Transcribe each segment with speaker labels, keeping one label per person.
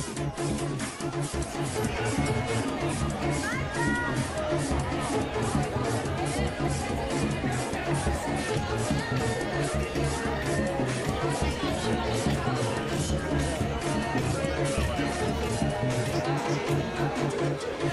Speaker 1: Thank you.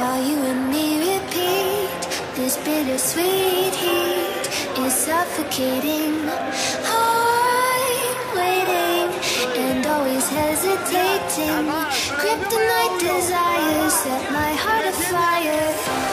Speaker 1: While you and me repeat This bittersweet heat Is suffocating. Heart waiting And always hesitating. Kryptonite desires Set my heart afire.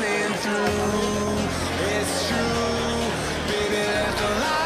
Speaker 2: through. It's true, baby, that's the life.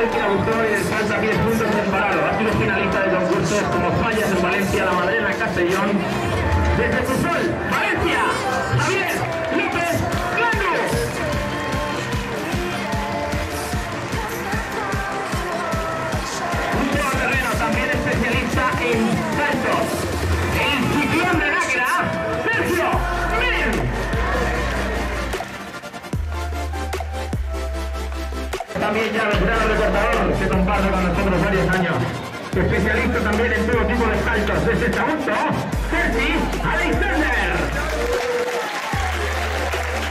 Speaker 2: El que traductor y descansa 10 puntos separados. Ha sido finalista de concursos como Fallas en Valencia, La Madrena,
Speaker 3: Castellón, desde Cusol. también ya veterano recortador que comparte con nosotros varios años. Especialista también en todo tipo de saltos. Desde el segundo, Cersei Alexander.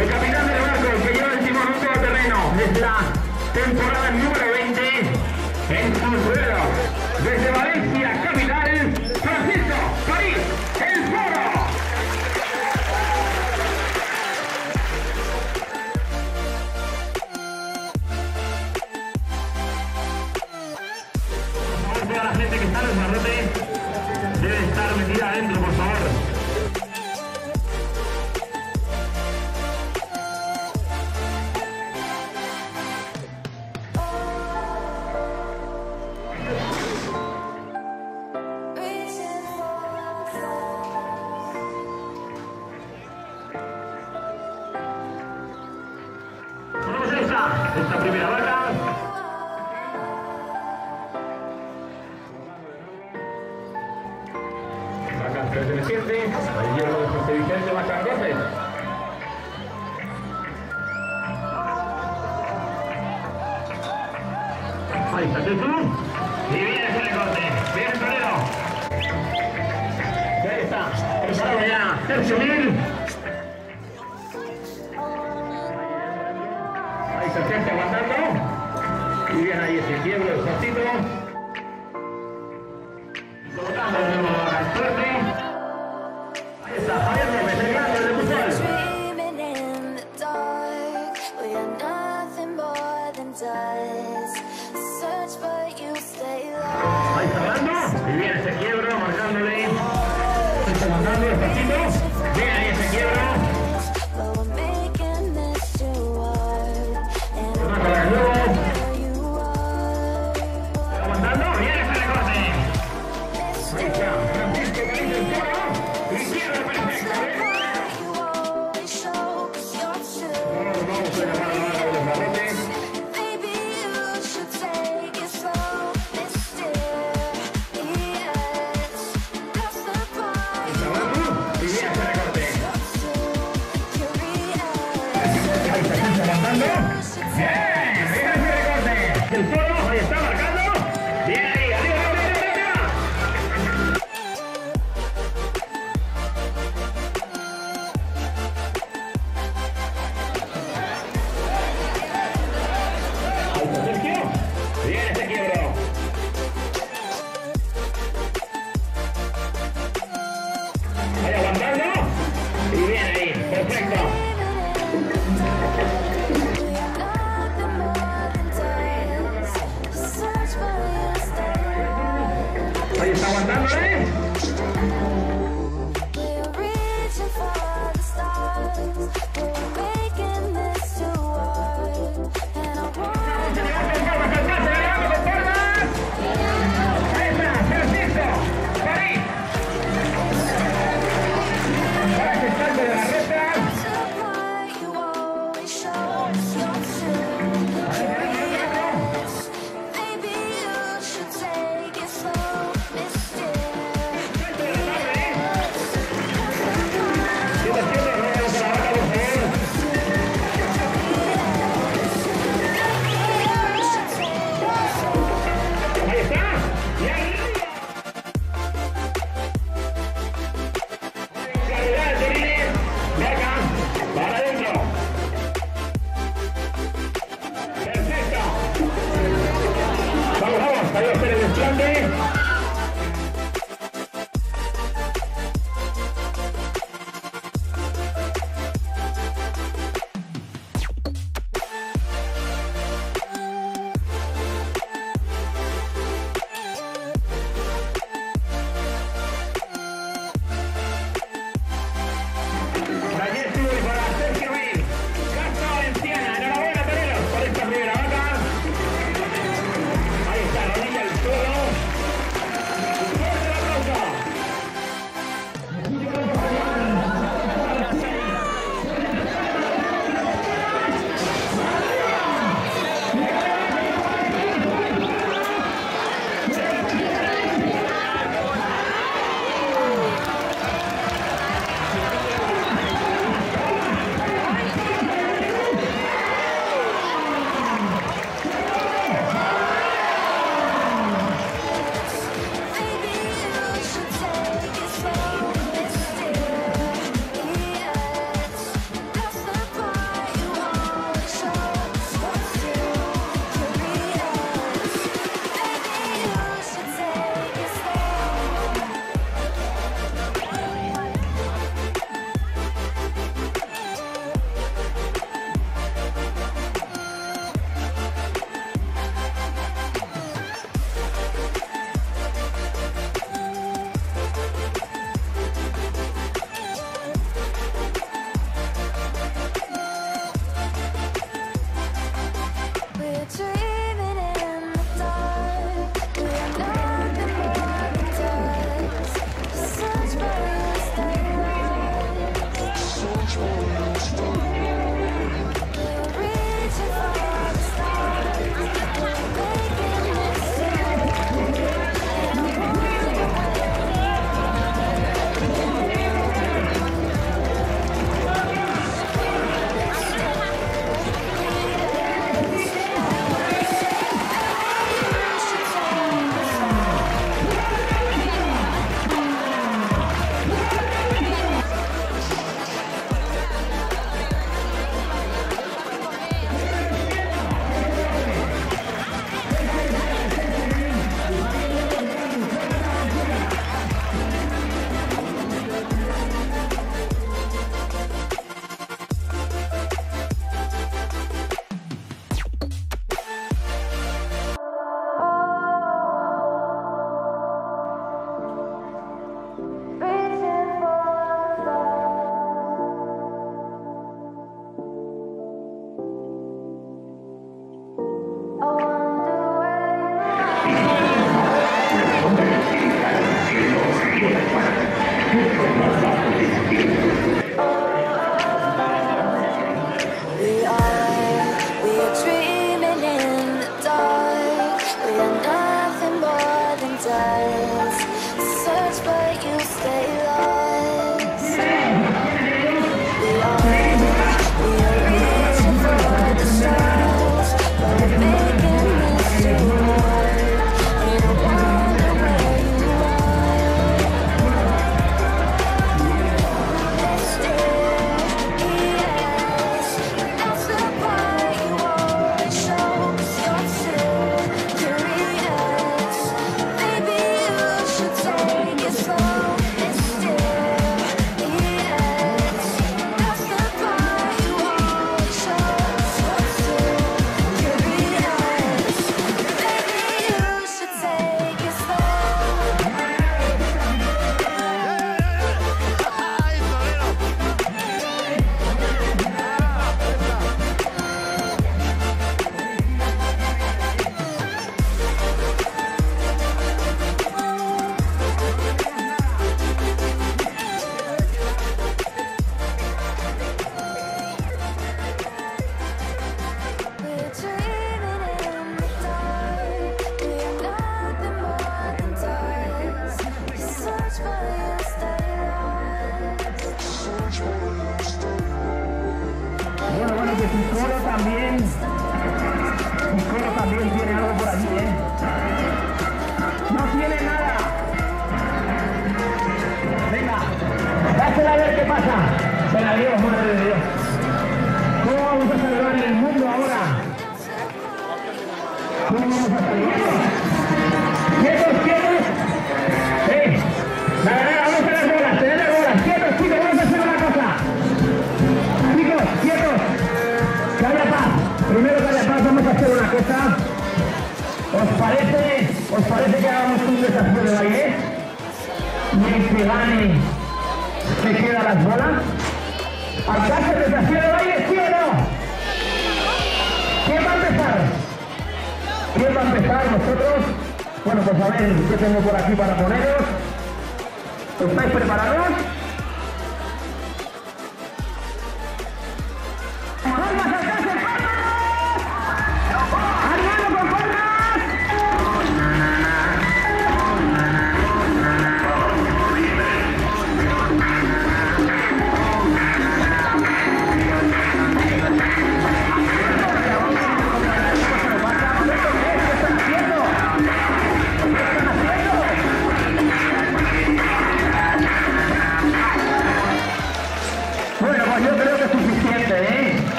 Speaker 3: El capitán del barco que lleva el timón a todo terreno es la temporada.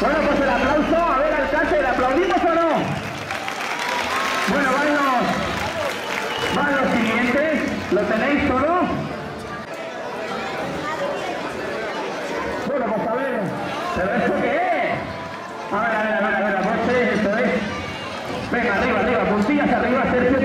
Speaker 3: Bueno, pues el aplauso, a ver, alcalde, ¿le aplaudimos o no? Bueno, van los, los siguientes, ¿lo tenéis o no? Bueno, pues a ver, ¿pero esto qué es? A ver, a ver, a ver, a ver, a ver, esto es. Venga, arriba, arriba, puntillas arriba, Sergio.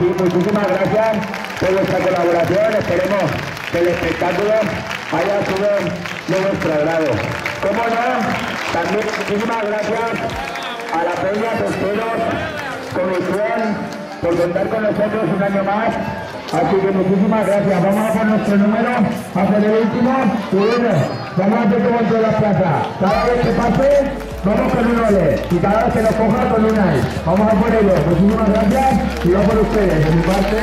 Speaker 3: sí, muchísimas gracias por vuestra colaboración. Esperemos que el espectáculo haya sido de nuestro agrado. Como no, también muchísimas gracias a la Peña Pesqueros Comisión por contar con nosotros un año más. Así que muchísimas gracias. Vamos a por nuestro número, a hacer el último y bueno, vamos a hacer como en toda la plaza. Cada vez que pase, Vamos con un ole. Y cada vez que nos coja con un like. Vamos a por ello. Muchísimas gracias. Y va por ustedes. De mi parte,